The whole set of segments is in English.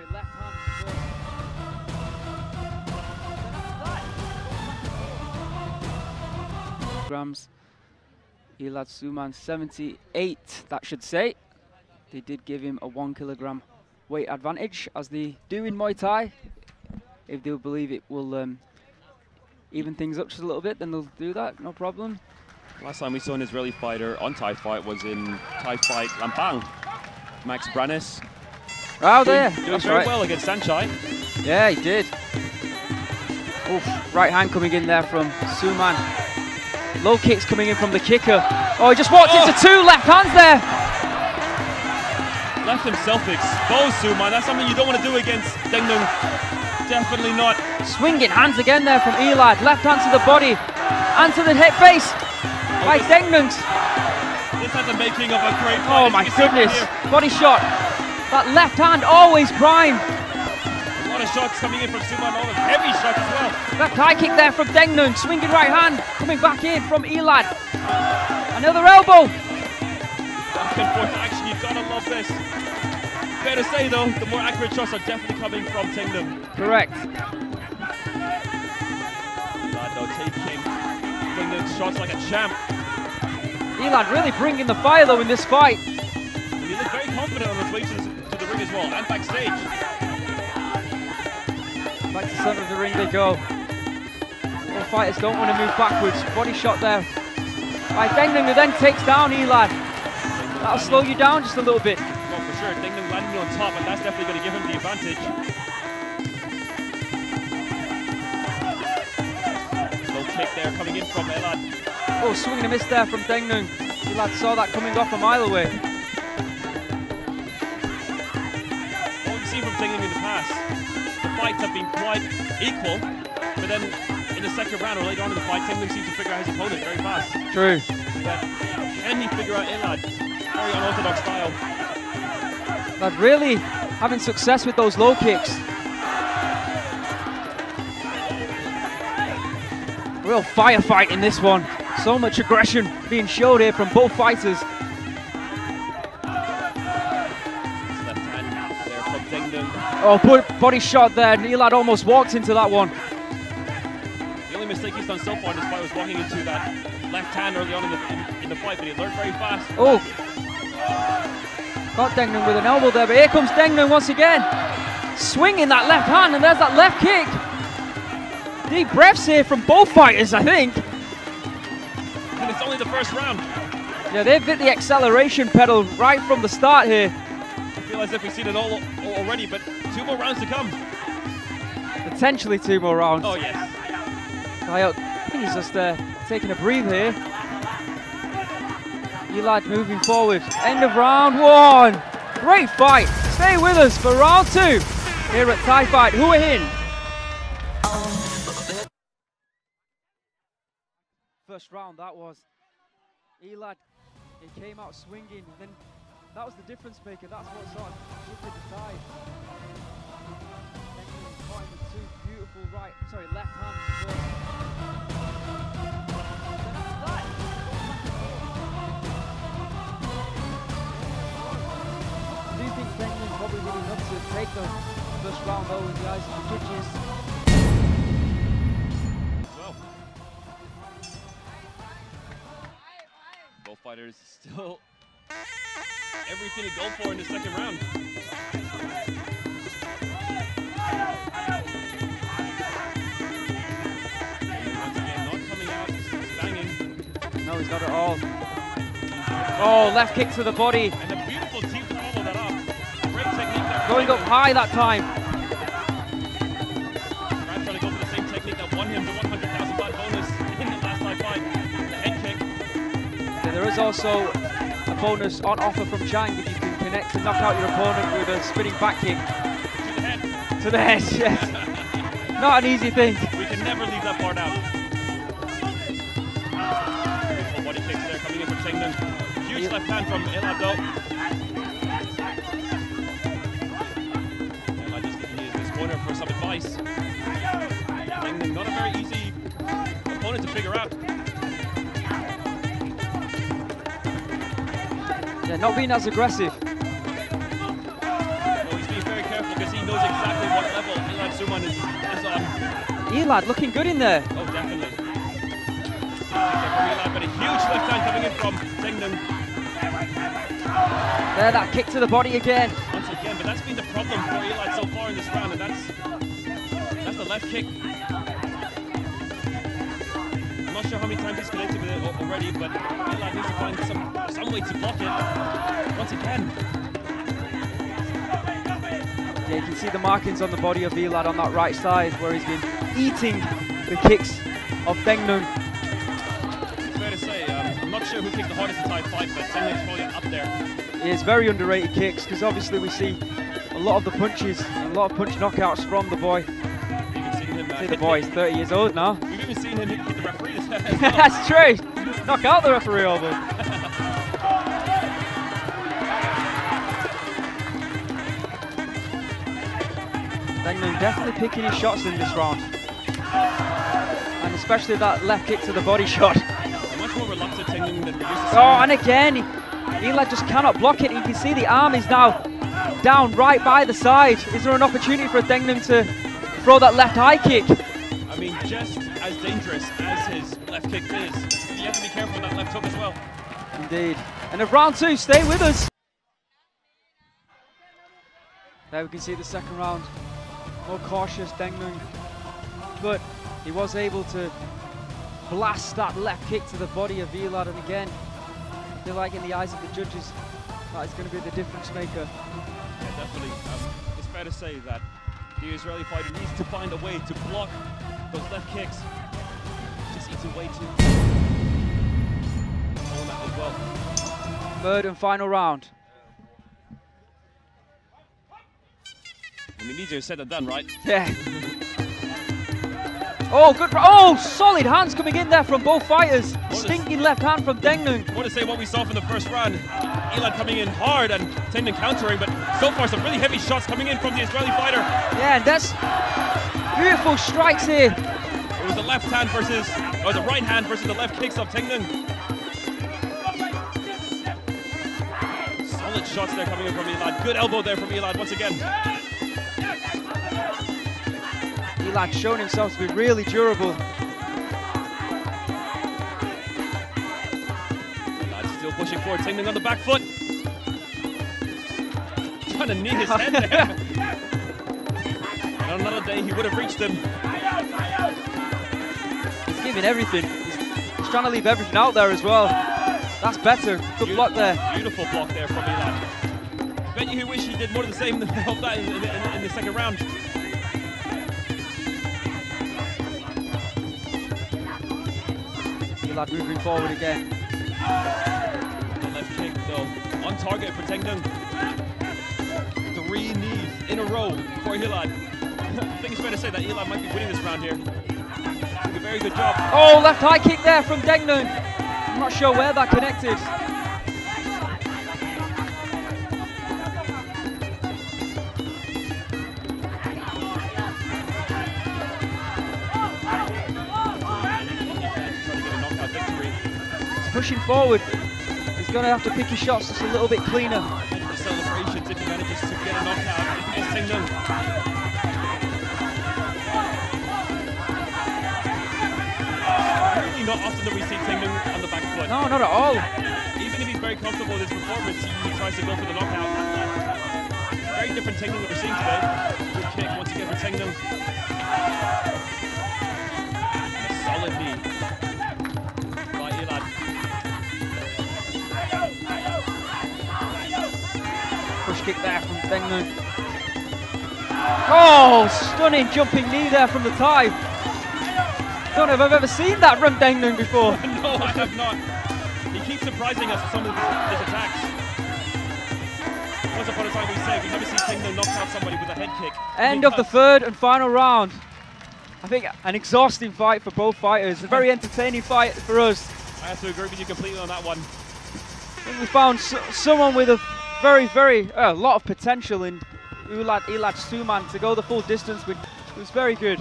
sorry, left hand. Grams. Elad Suman 78, that should say. They did give him a one kilogram weight advantage, as they do in Muay Thai. If they believe it will um, even things up just a little bit, then they'll do that, no problem. Last time we saw an Israeli fighter on Thai Fight was in Thai Fight Lampang. Max Branis. Oh, there. Doing, doing very right. well against Saenchai. Yeah, he did. Oof, right hand coming in there from Suman. Low kicks coming in from the kicker. Oh, he just walked Oh. into two left hands there. Left himself exposed, Suman. That's something you don't want to do against Deng Nung. Definitely not. Swinging hands again there from Elad. Left hand to the body and to the hip base oh, by this- Dengnungs. This has the making of a great fight. Oh my you can see from goodness. Body shot. That left hand always prime. A lot of shots coming in from Suman. All of heavy shots as well. That high kick there from Dengnung. Swinging right hand. Coming back in from Elad. Another elbow. Back and forth action. You've gotta love this. Fair to say though, the more accurate shots are definitely coming from Deng Nung. Correct. Elad taking Deng Nung's shots like a champ. Elad really bringing the fire though in this fight. He looked very confident on his way to to ring as well, and backstage. Back to center of the ring they go. All fighters don't want to move backwards. Body shot there by Dengnung who then takes down Elad. That'll slow you down just a little bit. Well, for sure, Ding Dong landing on top, and that's definitely going to give him the advantage. Low kick there coming in from Elad. Oh, swing and a miss there from Dengnung. Elad saw that coming off a mile away. What we've seen from Ding Dong in the past, the fights have been quite equal, but then in the second round or later on in the fight, Dong seems to figure out his opponent very fast. True. But can he figure out Elad? Very unorthodox style. But really having success with those low kicks. Real firefight in this one. So much aggression being showed here from both fighters. Oh, body shot there. Elad almost walked into that one. The only mistake he's done so far in this fight was walking into that left hand early on in the, in, in the fight, but he learned very fast. Oh. Got Dengnung with an elbow there, but here comes Dengnung once again. Swinging that left hand, and there's that left kick. Deep breaths here from both fighters, I think. And it's only the first round. Yeah, they've hit the acceleration pedal right from the start here. I feel as if we've seen it all already, but two more rounds to come. Potentially two more rounds. Oh yes. I think he's just uh, taking a breathe here. Elad moving forward. End of round one. Great fight. Stay with us for round two here at Thai Fight. Who are in? First round that was. Elad, he came out swinging, and then that was the difference maker. That's what sort of shifted the. Dengnung with two beautiful right, sorry, left hands. probably did enough to take the first round though in the eyes of the judges. Well. Both fighters still everything to go for in the second round. Once again, not coming. No, he's got it all. Oh, left kick to the body. And a beautiful team to follow that up. Great technique there. Going up high that time. Grant trying to go for the same technique that won him the 100,000 baht bonus in the last night fight. The head kick. Yeah, there is also bonus on offer from Chang if you can connect and knock out your opponent with a spinning back kick to the head. to the head. Yes. Not an easy thing. We can never leave that part out. Beautiful body kicks there coming in from Tengnung. Huge left hand from Elad Elad just looking at this corner for some advice. Tengnung, not a very easy opponent to figure out. Yeah, not being as aggressive. Oh, he's being very careful because he knows Suman is, is on. Elad looking good in there. Oh, definitely. Elad, but a huge left hand coming in from. There, that kick to the body again. Once again, but that's been the problem for Elad so far in this round, and that's that's the left kick. I'm not sure how many times he's connected with it already, but Elad needs to find some some way to block it. Once again, Yeah, you can see the markings on the body of Elad on that right side where he's been eating the kicks of Dengnung. it's fair to say, um, I'm not sure who kicked the hardest in Thai fight, but Tengnung's probably up there. He has very underrated kicks because obviously we see a lot of the punches, a lot of punch knockouts from the boy. We've even seen him. Uh, See, the boy is 30 years old now. Even seen him hit, the referee as as well. That's true. Knock out the referee over. Dengnung definitely picking his shots in this round. And especially that left kick to the body shot. Much more reluctant than we used to. Oh, and again, Eli just cannot block it. You can see the arm is now down right by the side. Is there an opportunity for Dengnung to throw that left high kick? I mean, just as dangerous as his left kick is, you have to be careful with that left hook as well. Indeed. And if round two, stay with us. There we can see the second round. More cautious Dengnung. But he was able to blast that left kick to the body of Elad. And again, I feel like in the eyes of the judges, that is going to be the difference maker. Yeah, definitely. Um, it's fair to say that the Israeli fighter needs to find a way to block those left kicks. Just eating way too. Well. Third and final round. I mean, easier said than done, right? Yeah. Oh, good. Oh, solid hands coming in there from both fighters. Stinking left hand from Dengnung. I want to say what we saw from the first round. Elad coming in hard and Tengnung countering, but so far some really heavy shots coming in from the Israeli fighter. Yeah, and that's beautiful strikes here. It was the left hand versus, or the right hand versus the left kicks of Tengnung. Solid shots there coming in from Elad. Good elbow there from Elad once again. Elad shown himself to be really durable. Elad still pushing forward, Tengnung on the back foot. Trying to knee his head there. On another day, he would have reached him. He's giving everything. He's, trying to leave everything out there as well. That's better. Good block there. Beautiful block there from Elad. Bet you he wish he did more of the same of that in, in, in- in the second round. Elad moving forward again. The left kick though, on target for. Three knees in a row for Elad. I think it's fair to say that Eli might be winning this round here. A very good job. Oh, left high kick there from Dengnung. I'm not sure where that connected. Trying to get a knockout victory. He's pushing forward. He's going to have to pick his shots just a little bit cleaner. The celebrations if he manages to get a knockout against not often that we see Tengnung on the back foot. No, not at all. Even if he's very comfortable with his performance, he tries to go for the knockout. Very different Tengnung that we're seeing today. Good kick once again for. A solid knee by Elad. Push kick there from Dengnung. Oh, stunning jumping knee there from the Thai. I don't know if I've ever seen that from Dengnung before. no, I have not. He keeps surprising us with some of his, attacks. Once upon a time we say we never see Tengnung knock out somebody with a head kick. End of the third and final round. I think an exhausting fight for both fighters. A very entertaining fight for us. I have to agree with you completely on that one. I think we found s- someone with a very, very, a lot of potential in Ulad Elad Suman to go the full distance with. It was very good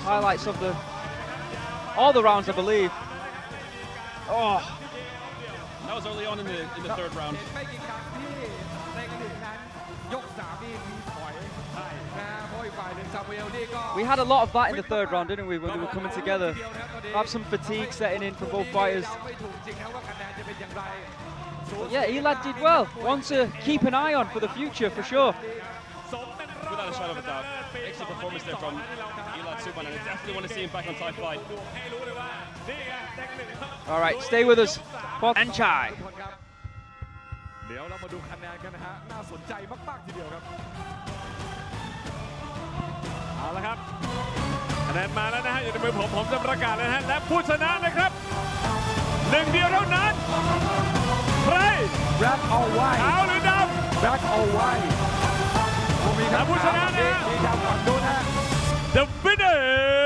highlights of the all the rounds, I believe. Oh. That was early on in the, in the third round. We had a lot of that in the third round, didn't we, when we were coming together? have some fatigue setting in from both fighters. But yeah, Elad did well. One to keep an eye on for the future, for sure not a of a doubt. Excellent performance there from Eli Suman, and I definitely want to see him back on Thai Fight. All right, stay with us, Pop and Chai. เดี๋ยวเรามาดูคะแนนกันนะฮะเอาละครับ คะแนนมาแล้วนะฮะ อยู่ในมือผมและผู้ชนะนะครับ หนึ่งเดียวเท่านั้น ใคร ผู้ชนะนะ The winner